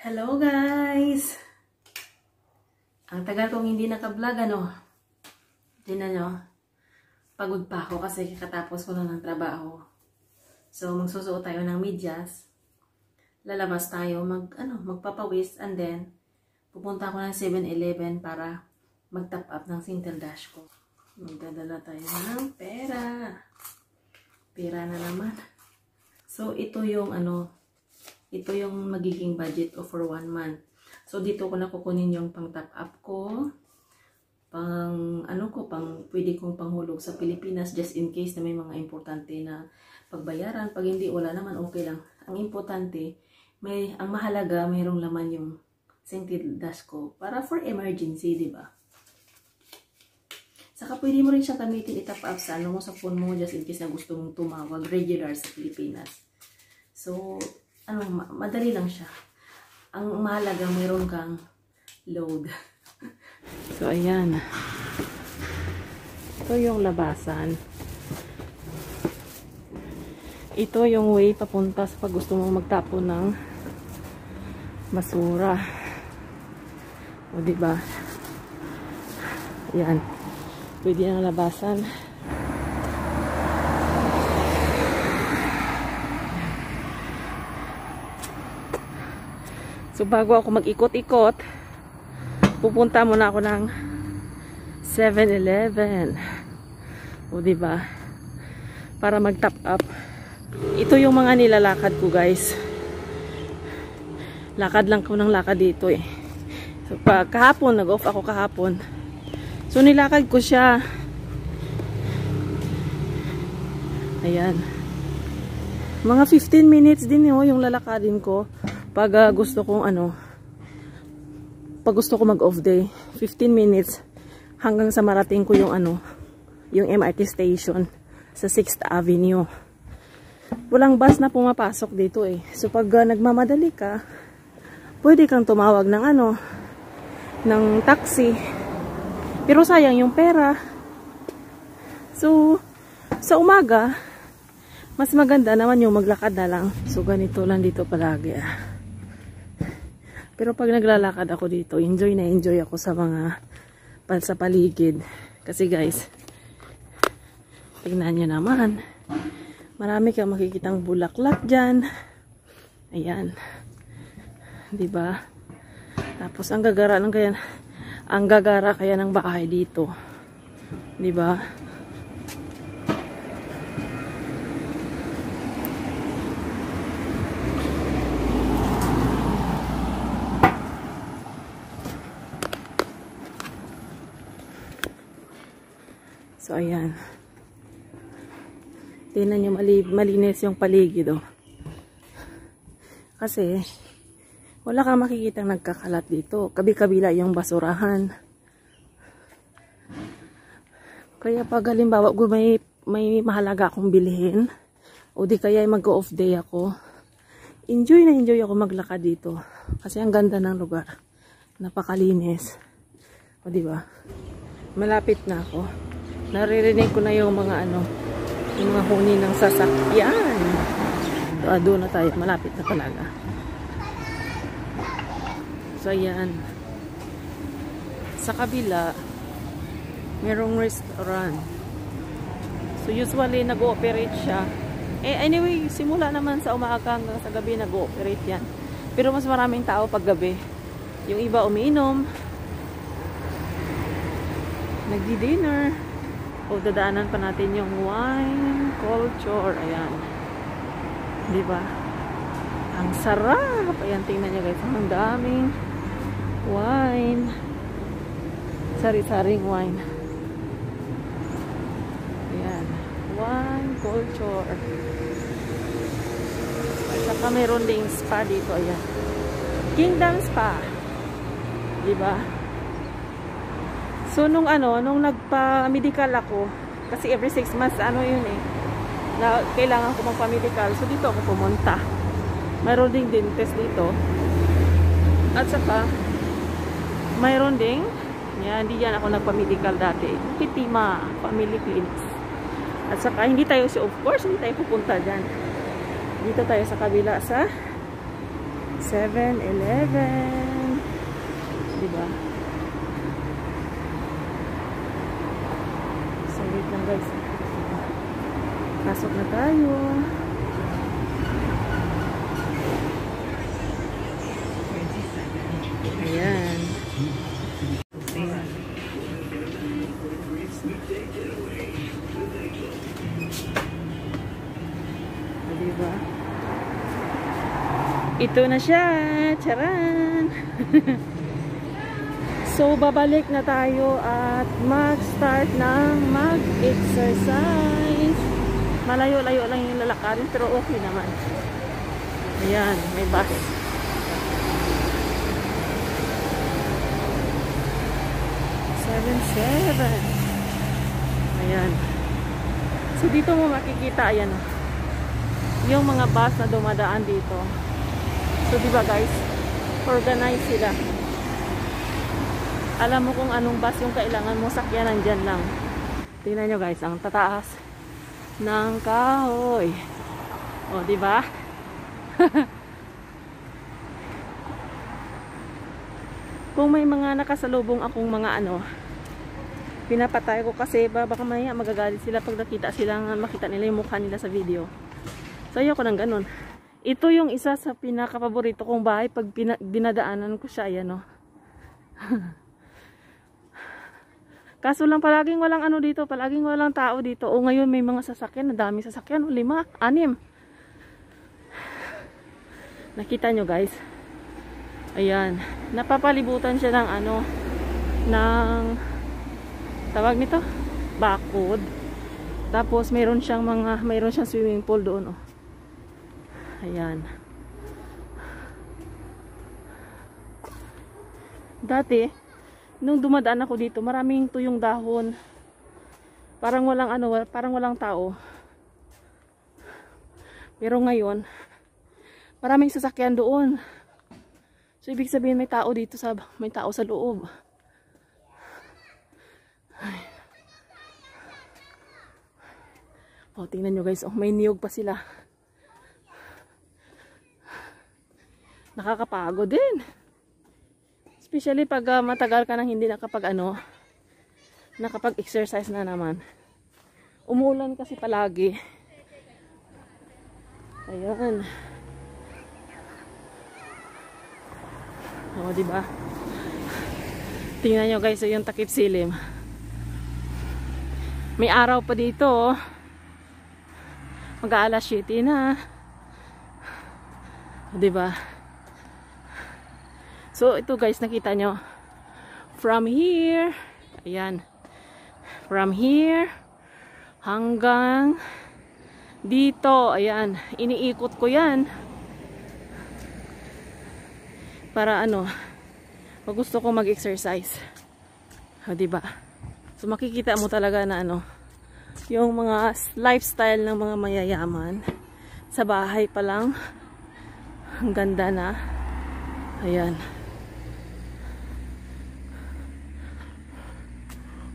Hello guys! Ang tagal kong hindi naka-vlog ano. Tingnan nyo. Pagod pa ako kasi katapos ko lang ng trabaho. So magsusuot tayo ng medyas. Lalabas tayo mag ano, magpapawis and then pupunta ako ng 7-Eleven para mag-top up ng Sintel Dash ko. Magdadala tayo ng pera. Pera na naman. So ito yung ano, ito yung magiging budget ko for one month. So, dito ko na kukunin yung pang top up ko. Pang, ano ko, pang, pwede kong panghulog sa Pilipinas just in case na may mga importante na pagbayaran. Pag hindi, wala naman, okay lang. Ang importante, may, ang mahalaga, mayroong laman yung scented dash ko para for emergency, di ba? Saka pwede mo rin siyang gamitin itap up sa ano mo sa phone mo just in case na gusto mong tumawag regular sa Pilipinas. So, ano, ma madali lang siya. Ang mahalaga, mayroon kang load. so, ayan. Ito yung labasan. Ito yung way papunta sa pag gusto mong magtapon ng basura. O, diba? Ayan. Pwede ang labasan. So bago ako mag-ikot-ikot, pupunta muna ako ng 7-Eleven. O ba? Para mag-top up. Ito yung mga nilalakad ko, guys. Lakad lang ko ng lakad dito eh. So pag kahapon, nag-off ako kahapon. So nilakad ko siya. Ayan. Mga 15 minutes din eh, oh, yung lalakadin ko pag uh, gusto kong ano pag gusto ko mag off day 15 minutes hanggang sa marating ko yung ano yung MRT station sa 6th Avenue. Walang bus na pumapasok dito eh. So pag uh, nagmamadali ka pwede kang tumawag ng ano ng taxi. Pero sayang yung pera. So sa umaga mas maganda naman yung maglakad na lang. So ganito lang dito palagi ah pero pag naglalakad ako dito, enjoy na enjoy ako sa mga sa paligid. Kasi guys, tingnan nyo naman. Marami kang makikitang bulaklak dyan. Ayan. ba diba? Tapos ang gagara ng kaya ang gagara kaya ng bahay dito. 'Di ba? So, ayan. Tingnan nyo, mali malinis yung paligid, oh. Kasi, wala kang makikita nagkakalat dito. Kabi-kabila yung basurahan. Kaya pag halimbawa, may, may mahalaga akong bilhin, o di kaya mag-off day ako, enjoy na enjoy ako maglakad dito. Kasi ang ganda ng lugar. Napakalinis. O, di ba? Malapit na ako naririnig ko na yung mga ano yung mga huni ng sasakyan. Ah, doon na tayo. Malapit na talaga. So ayan. Sa kabila merong restaurant. So usually nag-ooperate siya. Eh anyway simula naman sa umaga hanggang sa gabi nag-ooperate yan. Pero mas maraming tao pag gabi. Yung iba umiinom. Nagdi-dinner o dadaanan pa natin yung wine culture. Ayan. Di ba? Ang sarap. Ayan, tingnan niyo guys. Ang daming wine. Sari-saring wine. Ayan. Wine culture. At saka meron ding spa dito. Ayan. Kingdom Spa. Di ba? So, nung ano, nung nagpa-medical ako, kasi every 6 months, ano yun eh, na kailangan ko magpa-medical. So, dito ako pumunta. Mayroon ding dentist dito. At saka, mayroon ding, yan, hindi yan ako nagpa-medical dati. Pitima, family clinics. At saka, hindi tayo, so of course, hindi tayo pupunta dyan. Dito tayo sa kabila sa 7-Eleven. Diba? Guys. Pasok na tayo. Ayan. Diba? Ito na siya. Charan! so, babalik na tayo at mag-start ng mag-exercise. Malayo-layo lang yung lalakarin pero okay naman. Ayan, may bus. Seven, seven. Ayan. So, dito mo makikita, ayan, yung mga bus na dumadaan dito. So, di ba guys, organize sila. Alam mo kung anong bus yung kailangan mo sakyan, nandyan lang. Tingnan nyo guys, ang tataas ng kahoy. O, di ba? kung may mga nakasalubong akong mga ano, pinapatay ko kasi ba, baka maya magagalit sila pag nakita sila, makita nila yung mukha nila sa video. So, ayoko ng ganun. Ito yung isa sa pinaka-paborito kong bahay pag dinadaanan ko siya. Ayan, no? Kaso lang palaging walang ano dito. Palaging walang tao dito. O ngayon may mga sasakyan. Ang sasakyan. O, lima, anim. Nakita nyo guys. Ayan. Napapalibutan siya ng ano. Ng tawag nito. Bakod. Tapos mayroon siyang mga mayroon siyang swimming pool doon oh. Ayan. Dati, nung dumadaan ako dito, maraming tuyong dahon. Parang walang ano, parang walang tao. Pero ngayon, maraming sasakyan doon. So, ibig sabihin may tao dito sa, may tao sa loob. Oh, tingnan nyo guys. Oh, may niyog pa sila. nakakapagod din. Especially pag uh, matagal ka nang hindi nakapag ano, nakapag-exercise na naman. Umulan kasi palagi. Ayan. O, diba? Tingnan nyo guys, yung takip silim. May araw pa dito, oh. Mag-aalas 7 na. O, diba? So, ito guys, nakita nyo. From here, ayan. From here, hanggang dito, ayan. Iniikot ko yan. Para ano, pag gusto ko mag-exercise. O, diba? So, makikita mo talaga na ano, yung mga lifestyle ng mga mayayaman. Sa bahay pa lang. Ang ganda na. Ayan.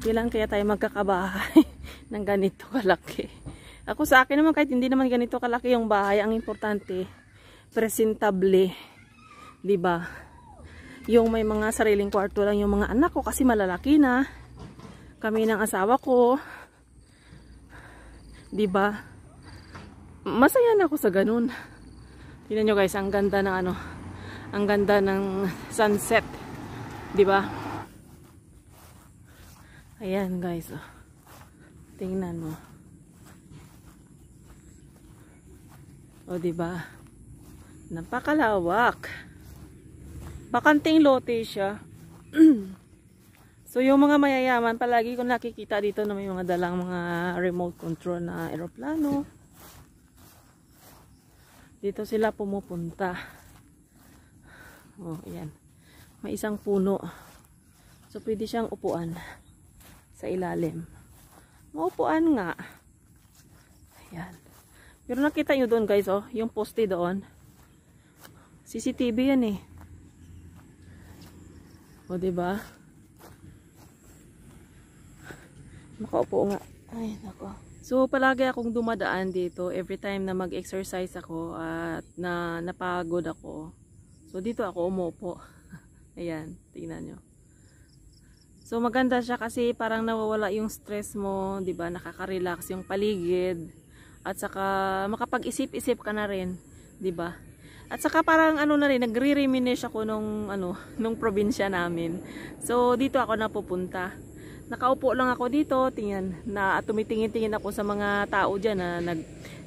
Kailan kaya tayo magkakabahay ng ganito kalaki? Ako sa akin naman kahit hindi naman ganito kalaki yung bahay, ang importante presentable. 'Di ba? Yung may mga sariling kwarto lang yung mga anak ko kasi malalaki na. Kami ng asawa ko. 'Di ba? Masaya na ako sa ganun. Tingnan nyo guys, ang ganda ng ano, ang ganda ng sunset. 'Di ba? Ayan guys. Oh. Tingnan mo. O di ba? Napakalawak. Bakanting lote siya. so yung mga mayayaman, palagi ko nakikita dito na may mga dalang mga remote control na aeroplano. Dito sila pumupunta. Oh, ayan. May isang puno. So pwede siyang upuan sa ilalim. Maupuan nga. Ayan. Pero nakita nyo doon guys, oh, yung poste doon. CCTV yan eh. O, diba? Makaupo nga. Ay, nako. So, palagi akong dumadaan dito every time na mag-exercise ako at na napagod ako. So, dito ako umupo. Ayan, tingnan nyo. So, maganda siya kasi parang nawawala yung stress mo, di ba Nakaka-relax yung paligid. At saka, makapag-isip-isip ka na rin, di ba At saka parang ano na rin, nagre-reminisce ako nung, ano, nung probinsya namin. So, dito ako napupunta nakaupo lang ako dito, tingnan, na tumitingin-tingin ako sa mga tao dyan na nag,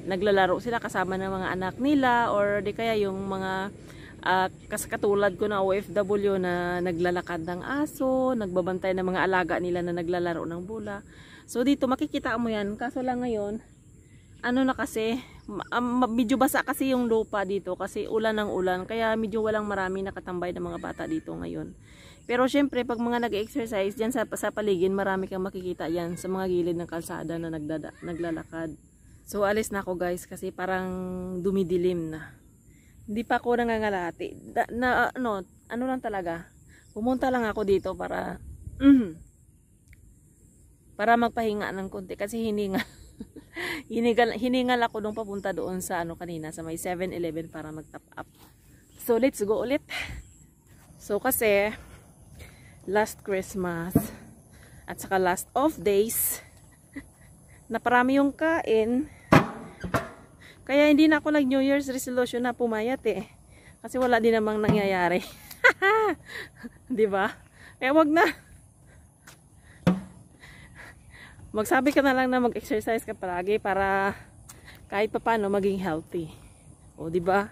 naglalaro sila kasama ng mga anak nila or di kaya yung mga uh, katulad ko na OFW na naglalakad ng aso, nagbabantay ng mga alaga nila na naglalaro ng bula. So dito makikita mo yan, kaso lang ngayon, ano na kasi, medyo basa kasi yung lupa dito kasi ulan ng ulan, kaya medyo walang marami nakatambay ng mga bata dito ngayon. Pero syempre, pag mga nag-exercise, dyan sa, sa paligid, marami kang makikita yan sa mga gilid ng kalsada na nagdada, naglalakad. So, alis na ako guys kasi parang dumidilim na. Hindi pa ako nangangalati. Da, na, ano, ano lang talaga. Pumunta lang ako dito para, mm, para magpahinga ng konti kasi hiningal. hiningal, hiningal ako nung papunta doon sa ano kanina, sa may 7-Eleven para mag-top up. So, let's go ulit. So, kasi, last Christmas at saka last of days na parami yung kain kaya hindi na ako nag New Year's resolution na pumayat eh. Kasi wala din namang nangyayari. Di ba? Eh wag na. Magsabi ka na lang na mag-exercise ka palagi para kahit pa paano maging healthy. O di ba?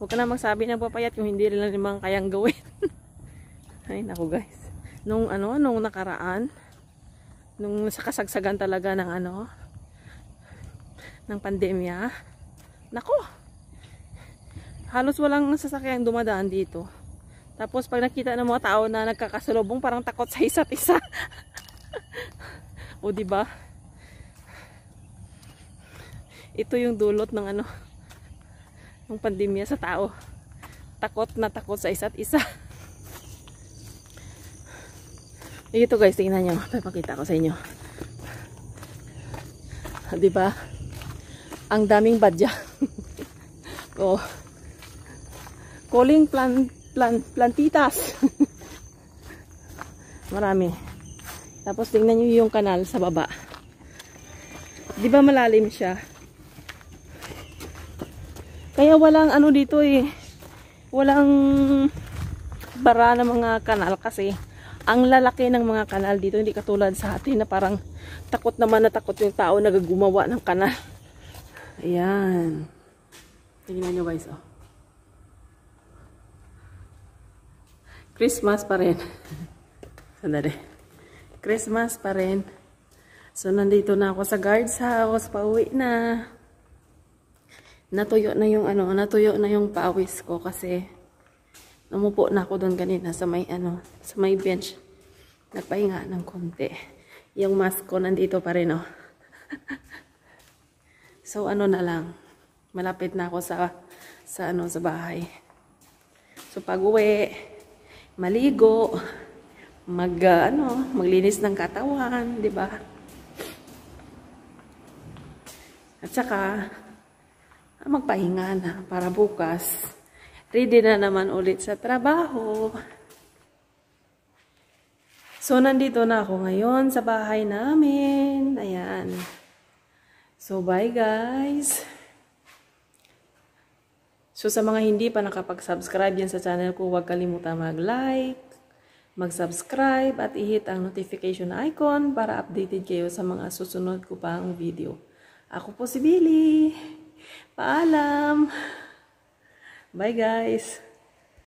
Huwag ka na magsabi ng papayat kung hindi rin naman kayang gawin. Ay, naku guys. Nung ano, nung nakaraan, nung sa kasagsagan talaga ng ano, ng pandemya, nako, halos walang sasakyan dumadaan dito. Tapos pag nakita ng mga tao na nagkakasalubong, parang takot sa isa't isa. o di ba? Ito yung dulot ng ano, ng pandemya sa tao. Takot na takot sa isa't isa. Ito guys, tingnan nyo. Papakita ko sa inyo. Di ba? Ang daming badya. oh. Calling plant, plant, plantitas. Marami. Tapos tingnan nyo yung kanal sa baba. Di ba malalim siya? Kaya walang ano dito eh. Walang bara ng mga kanal kasi ang lalaki ng mga kanal dito hindi katulad sa atin na parang takot naman na takot yung tao na gumawa ng kanal ayan. Tingnan nyo guys oh. Christmas pa rin. Sandali. Christmas pa rin. So nandito na ako sa guards house. Pauwi na. Natuyo na yung ano natuyo na yung pawis ko kasi Umupo na ako doon kanina sa may ano, sa may bench. Nagpahinga ng konti. Yung mask ko nandito pa rin oh. so ano na lang. Malapit na ako sa sa ano sa bahay. So pag-uwi, maligo, mag uh, ano, maglinis ng katawan, 'di ba? At saka magpahinga na para bukas ready na naman ulit sa trabaho. So, nandito na ako ngayon sa bahay namin. Ayan. So, bye guys. So, sa mga hindi pa nakapag-subscribe yan sa channel ko, huwag kalimutan mag-like, mag-subscribe, at i-hit ang notification icon para updated kayo sa mga susunod ko pang video. Ako po si Billy. Paalam! Bye guys!